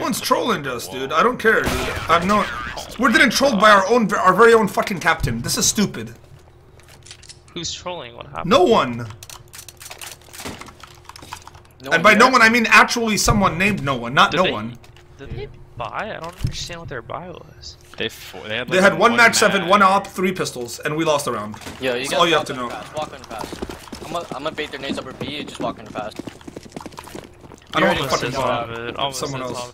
One's trolling us, dude. I don't care, dude. I've no. We're getting trolled by our own, our very own fucking captain. This is stupid. Who's trolling? What happened? No one. No And by no one, I mean actually someone named no one, not Did no they- one. Did they buy? I don't understand what their buy was. They—they had, They had one MAG-7, one AWP, three pistols, and we lost the round. Yeah, you That's all you have to know. Fast. Walk in fast. I'm gonna I'm bait their nades over B. and just walk in fast. I don't want to fucking did Someone else.